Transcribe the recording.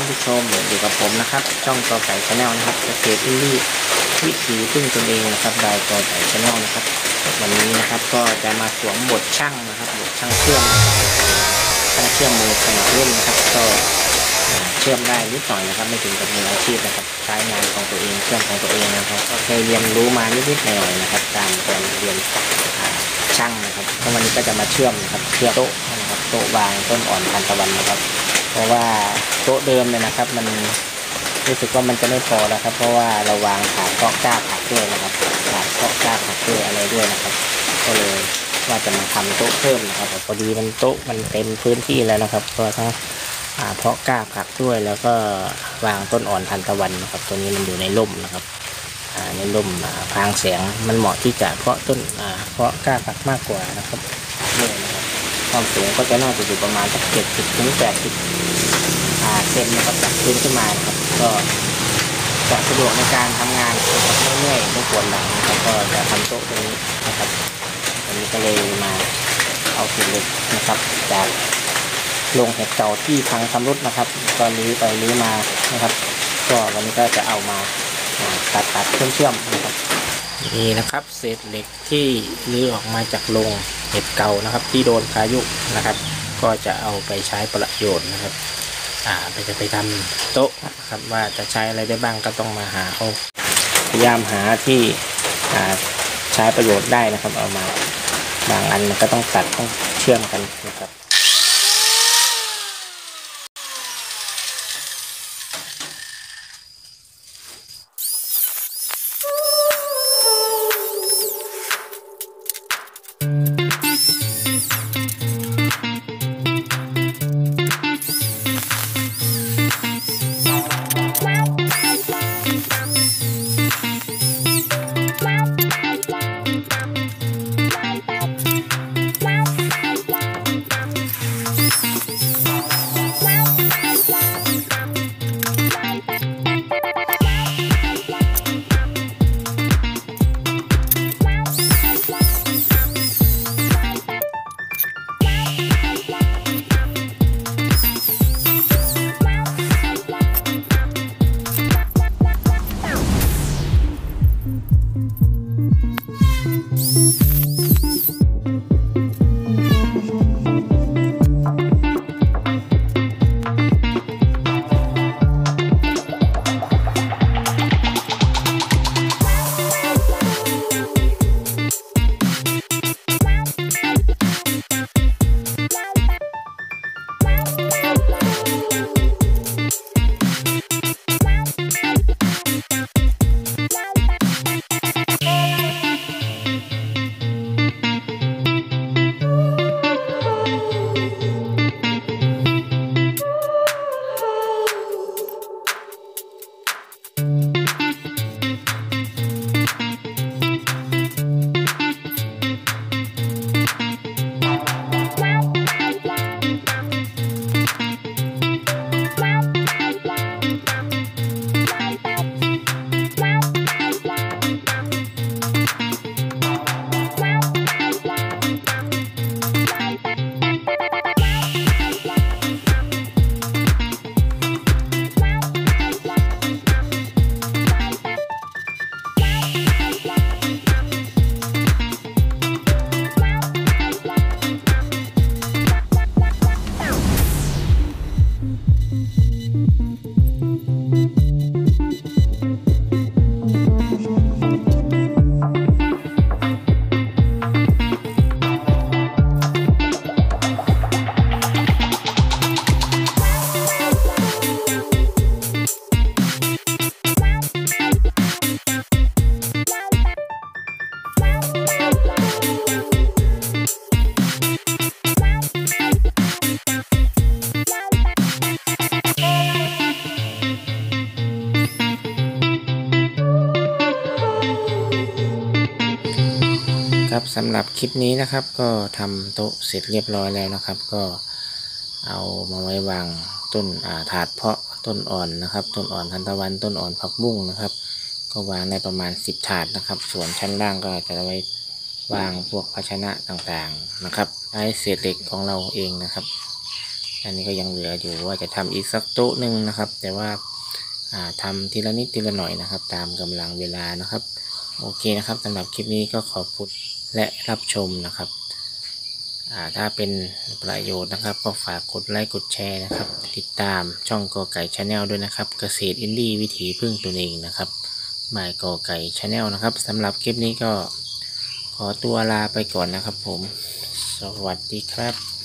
ท่านผู้ชมอยู่กับผมนะครับ ช่องกอไก่ชาแนลนะครับเกษตรอินดี้วิถีพึ่งตนเองนะครับดาวกอไก่ชาแนลนะครับ วันนี้นะครับก็จะมาสวมบทช่างนะครับบทช่างเชื่อมช่างเชื่อมมือขนาดรุ่นนะครับ ก็อ่าเชื่อมได้นิดหน่อยนะครับ ไม่ถึงกับมืออาชีพนะครับใช้งานของตัวเองเชื่อมของตัวเองนะครับก็เคยเรียนรู้มานิดๆหน่อยๆนะครับตามการเรียนช่างนะครับแล้ววันนี้ก็จะมาเชื่อมนะครับเชื่อมโต๊ะนะครับโต๊ะวางต้นอ่อนทานตะวันนะครับ เพราะว่า ต๊ะเดิมเนี่ยนะครับ มันรู้สึกว่ามันจะไม่พอแล้วครับ เพราะว่าเราวางขาเพาะก้าผักด้วยนะครับขาเพาะก้าผักด้วยอะไรด้วยนะครับ ก็เลยว่าจะมาทำโต๊ะเพิ่มนะครับแต่พอดีมันโต๊ะมันเต็มพื้นที่แล้วนะครับก็ทั้งเพาะก้าผักด้วยแล้วก็วางต้นอ่อนทานตะวันนะครับ ตัวนี้มันอยู่ในร่มนะครับในร่มพรางแสงมันเหมาะที่จะเพาะต้นเพาะก้าผักมากกว่านะครับด้วยนะครับความสูงก็จะน่าจะอยู่ประมาณสักเจ็ดสิบถึงแปดสิบ เซนนะครับจากพื้นขึ้นมานะครับ ก็จะสะดวกในการทำงานนะครับไม่เมื่อยไม่ปวดหลังนะครับก็จะทำโต๊ะตรงนี้นะครับวันนี้ก็เลยมาเอาสิ่งเหล็กนะครับ จากโรงเห็ดเก่าที่พังชำรุดนะครับ ก็รื้อไปรื้อมานะครับ ก็วันนี้ก็จะเอามาตัดตัดเชื่อมเชื่อมๆนะครับนี่นะครับ เศษเหล็กที่ลื้อออกมาจากโรงเห็ดเก่านะครับ ที่โดนพายุนะครับ ก็จะเอาไปใช้ประโยชน์นะครับ อ่าไปจะไปทำโต๊ะนะครับว่าจะใช้อะไรได้บ้างก็ต้องมาหาเอาพยายามหาที่อ่าใช้ประโยชน์ได้นะครับ เอามาบางอันมันก็ต้องตัดต้องเชื่อมกันนะครับ ครับสำหรับคลิปนี้นะครับ ก็ทำโต๊ะเสร็จเรียบร้อยแล้วนะครับ ก็เอามาไว้วางต้นาถาดเพาะต้นอ่อนนะครับ ต้นอ่อนทันตะวันต้นอ่อนผักบุ้งนะครับ ก็วางได้ประมาณ 10 ถาดนะครับ ส่วนชั้นล่างก็จะไว้วางพวกภาชนะต่างๆนะครับใช้เศษเหล็กของเราเองนะครับ อันนี้ก็ยังเหลืออยู่ว่าจะทำอีกสักโต๊ะหนึ่งนะครับ แต่ว่าาทำทีละนิดทีละหน่อยนะครับ ตามกำลังเวลานะครับ โอเคนะครับสำหรับคลิปนี้ก็ขอบคุณ และรับชมนะครับถ้าเป็นประโยชน์นะครับ ก็ฝากกดไลค์กดแชร์นะครับ ติดตามช่องกอไก่ชาแนลด้วยนะครับ เกษตรอินดี้วิถีพึ่งตัวเองนะครับหมายกอไก่ชาแนลนะครับสำหรับคลิปนี้ก็ขอตัวลาไปก่อนนะครับผม สวัสดีครับ